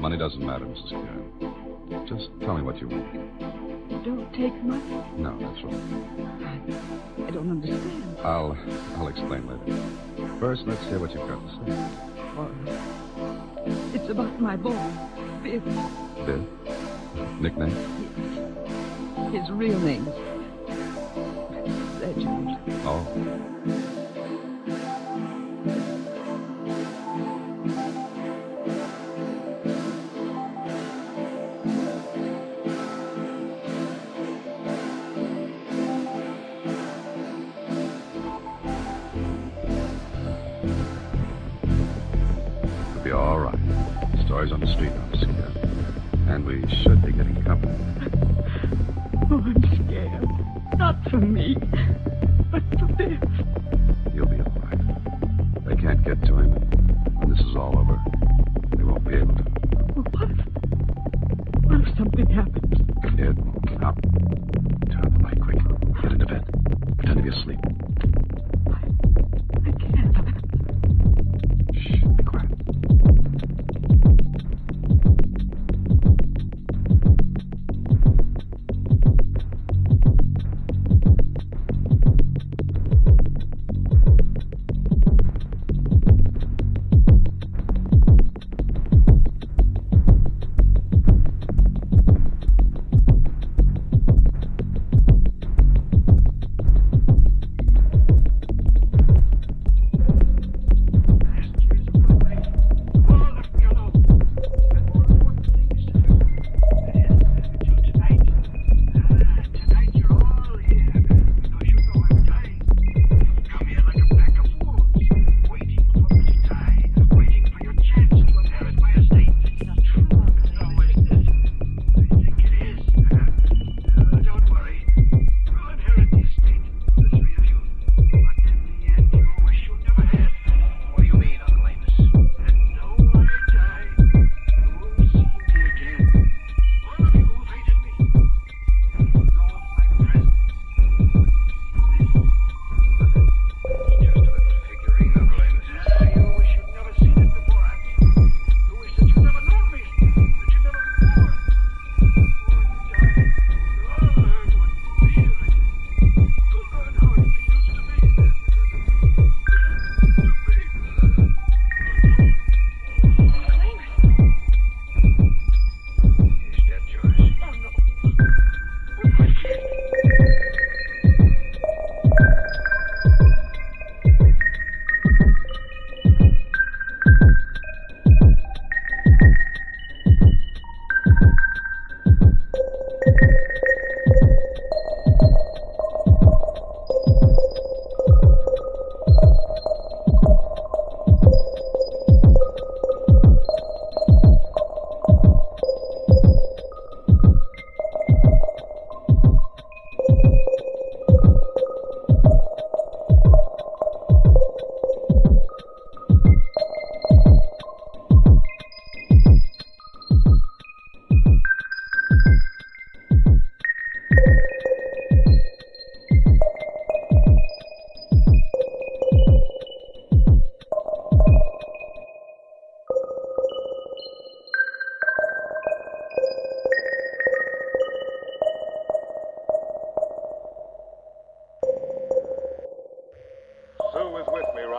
Money doesn't matter, Mrs. Karen. Just tell me what you want. Don't take money. No, that's right. I, I don't understand. I'll I'll explain later. First, let's hear what you've got to say. All right. It's about my boy, Biff. Biff? Nickname? His real name's Reginald. Oh. Stories on the street. Karen. And we should be getting company. Oh, I'm scared. Not for me, but for Biff. You'll be all right. They can't get to him.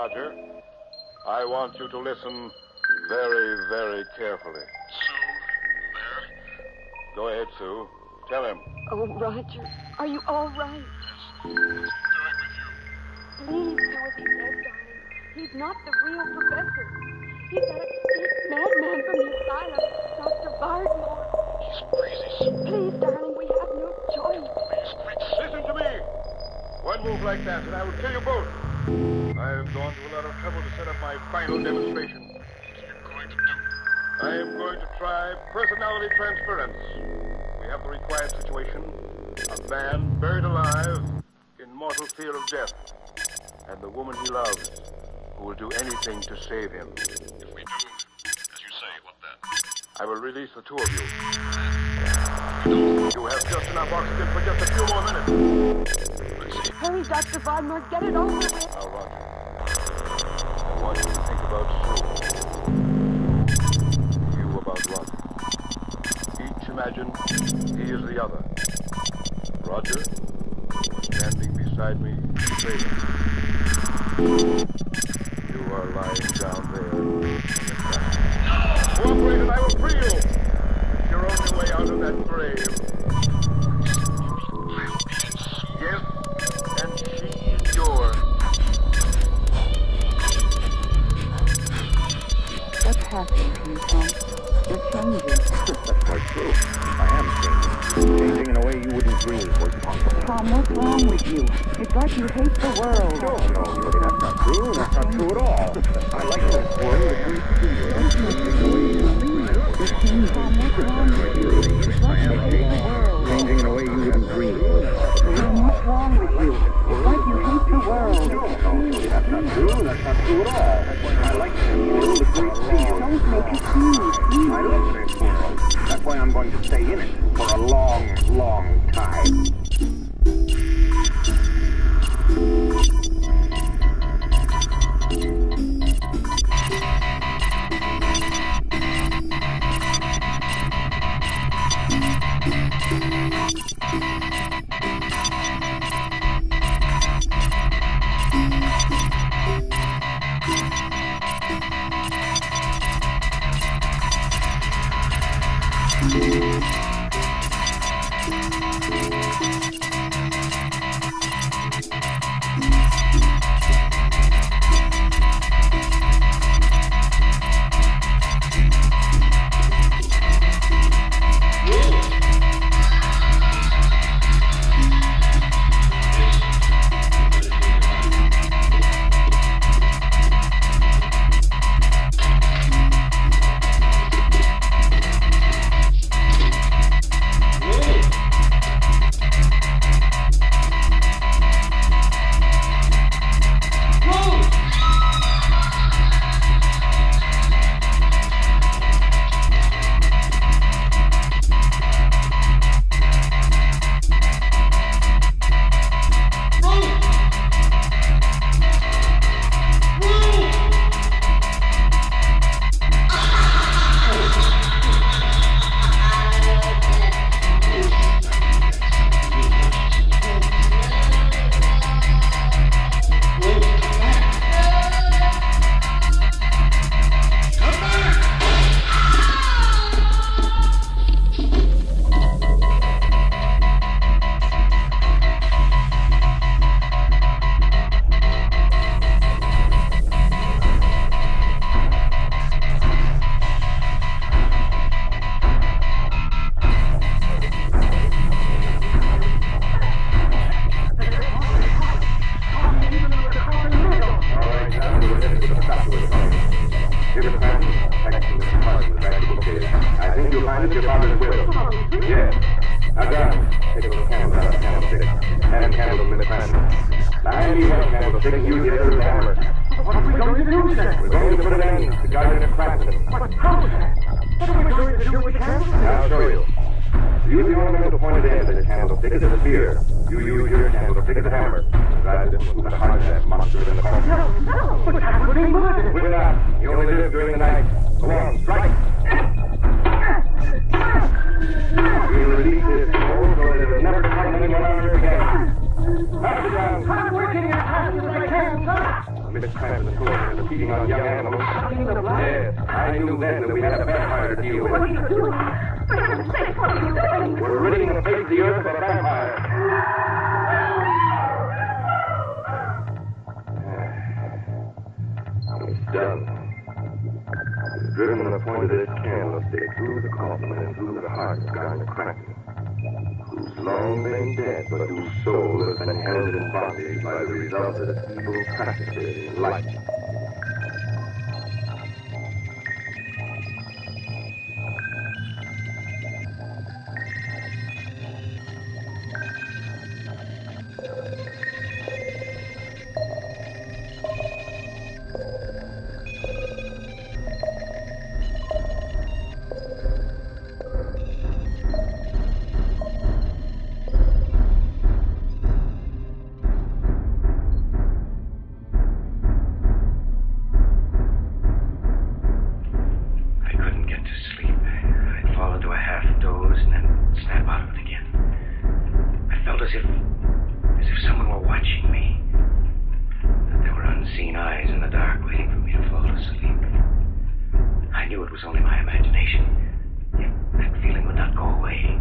Roger. I want you to listen very, very carefully. Sue, there? Go ahead, Sue. Tell him. Oh, Roger, are you all right? What's doing with you? Please do as he says, darling. He's not the real professor. He's that escaped madman from the asylum, Dr. Bardmore. He's crazy, Sue. Please, darling, we have no choice. Please quit. Listen to me. One move like that, and I will kill you both. I have gone to a lot of trouble to set up my final demonstration. What are you going to do? I am going to try personality transference. We have the required situation. A man buried alive in mortal fear of death. And the woman he loves, who will do anything to save him. If we do, as you say, what then? I will release the two of you. You have just enough oxygen for just a few more minutes. Hurry, Dr. Bardmore, get it over with. Now, Roger, I want you think about Sue. You about Roger. imagine he is the other. Roger, standing beside me, Vader. You are lying down there grass. Cooperate and I will free you. It's your only way out of that grave. Wrong with you? It's like you hate the world. No, no, that's not true. That's not true at all. I like this world. It greets you. You're changing. Tom, what's wrong with you? It's like you hate the world. Changing in a way you wouldn't dream. What's wrong with you? It's like you hate the world. No, Shorty, that's not true. That's not true at all. I like this world. Going to put it in the Garden of Cranston. What, how is that? What are we going to do with the candle? I'll show you. Use the ornamental pointed end of the candlestick as a spear. You use your candlestick as a hammer. Drive it into the heart of that monster in the corner. No, no, but that would be murder. Whip it out. You only live during the night. Go on, strike. We'll release this sir. Miss Cranston is going to feeding on young animals. Yes, I knew then that we had a vampire to deal What are you doing? For heaven's sake, what are you doing? We're ridding the face of the earth of a vampire. Done. Driven the point of this candlestick through the coffin and through the heart of Garnet Cranston, who's long been dead, but whose soul has been held in bondage by the result of evil practices in life. Only my imagination. That feeling would not go away.